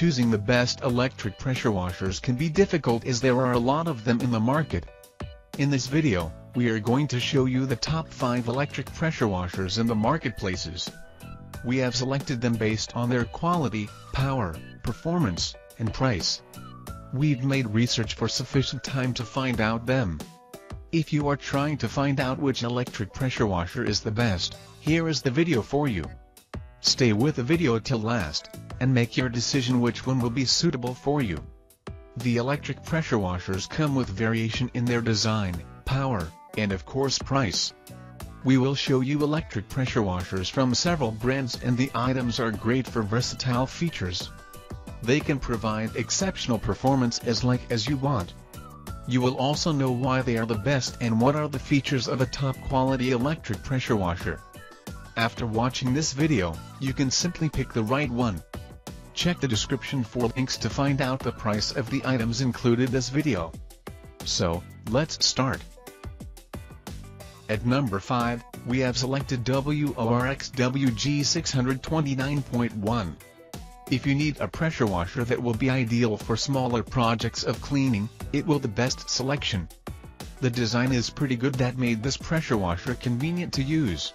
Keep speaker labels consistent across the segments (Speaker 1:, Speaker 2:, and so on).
Speaker 1: Choosing the best electric pressure washers can be difficult as there are a lot of them in the market. In this video, we are going to show you the top 5 electric pressure washers in the marketplaces. We have selected them based on their quality, power, performance, and price. We've made research for sufficient time to find out them. If you are trying to find out which electric pressure washer is the best, here is the video for you. Stay with the video till last, and make your decision which one will be suitable for you. The electric pressure washers come with variation in their design, power, and of course price. We will show you electric pressure washers from several brands and the items are great for versatile features. They can provide exceptional performance as like as you want. You will also know why they are the best and what are the features of a top quality electric pressure washer. After watching this video, you can simply pick the right one. Check the description for links to find out the price of the items included this video. So, let's start. At number 5, we have selected WORX WG629.1. If you need a pressure washer that will be ideal for smaller projects of cleaning, it will the best selection. The design is pretty good that made this pressure washer convenient to use.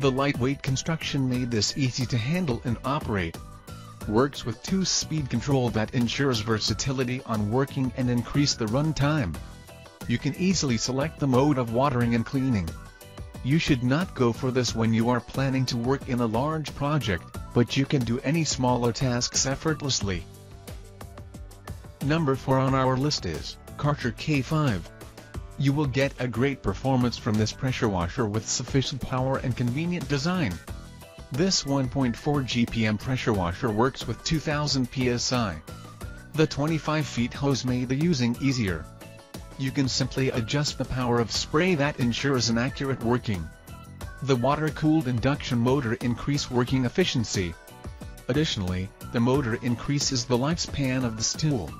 Speaker 1: The lightweight construction made this easy to handle and operate works with two-speed control that ensures versatility on working and increase the run time. You can easily select the mode of watering and cleaning. You should not go for this when you are planning to work in a large project, but you can do any smaller tasks effortlessly. Number 4 on our list is, Karcher K5. You will get a great performance from this pressure washer with sufficient power and convenient design. This 1.4 GPM pressure washer works with 2000 psi. The 25 feet hose made the using easier. You can simply adjust the power of spray that ensures an accurate working. The water-cooled induction motor increase working efficiency. Additionally, the motor increases the lifespan of the tool.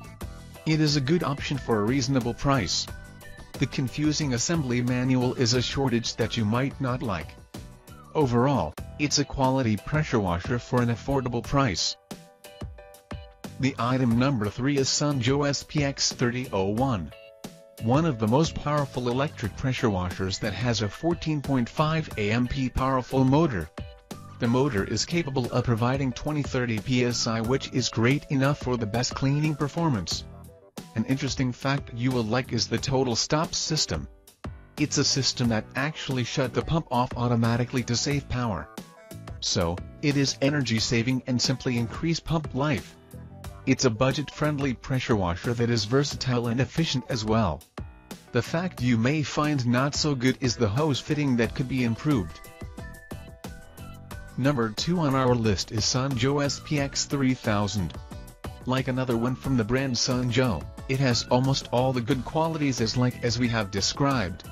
Speaker 1: It is a good option for a reasonable price. The confusing assembly manual is a shortage that you might not like. Overall, it's a quality pressure washer for an affordable price. The item number 3 is Sun Joe SPX3001. One of the most powerful electric pressure washers that has a 14.5 AMP powerful motor. The motor is capable of providing 20-30 psi which is great enough for the best cleaning performance. An interesting fact you will like is the total stop system. It's a system that actually shut the pump off automatically to save power so, it is energy saving and simply increase pump life. It's a budget-friendly pressure washer that is versatile and efficient as well. The fact you may find not so good is the hose fitting that could be improved. Number 2 on our list is Sun Joe SPX 3000. Like another one from the brand Sun Joe, it has almost all the good qualities as like as we have described.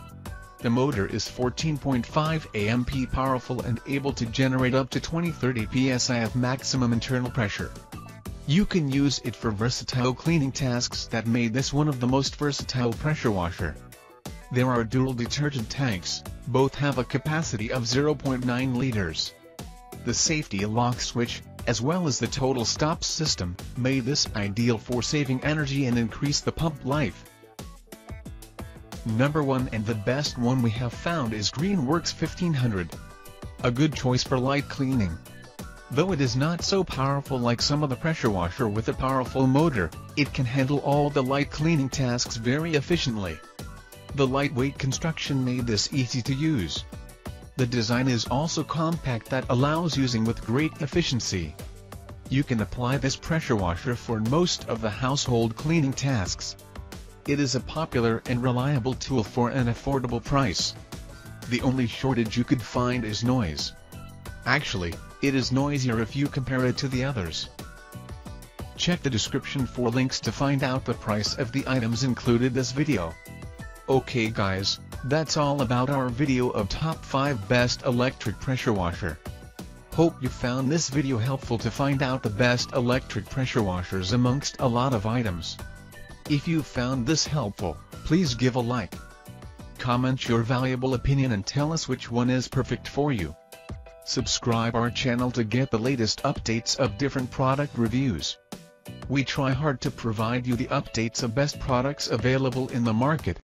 Speaker 1: The motor is 14.5 AMP powerful and able to generate up to 20-30 psi of maximum internal pressure. You can use it for versatile cleaning tasks that made this one of the most versatile pressure washer. There are dual detergent tanks, both have a capacity of 0.9 liters. The safety lock switch, as well as the total stop system, made this ideal for saving energy and increase the pump life. Number 1 and the best one we have found is Greenworks 1500. A good choice for light cleaning. Though it is not so powerful like some of the pressure washer with a powerful motor, it can handle all the light cleaning tasks very efficiently. The lightweight construction made this easy to use. The design is also compact that allows using with great efficiency. You can apply this pressure washer for most of the household cleaning tasks. It is a popular and reliable tool for an affordable price. The only shortage you could find is noise. Actually, it is noisier if you compare it to the others. Check the description for links to find out the price of the items included this video. Okay guys, that's all about our video of top 5 best electric pressure washer. Hope you found this video helpful to find out the best electric pressure washers amongst a lot of items. If you found this helpful, please give a like. Comment your valuable opinion and tell us which one is perfect for you. Subscribe our channel to get the latest updates of different product reviews. We try hard to provide you the updates of best products available in the market,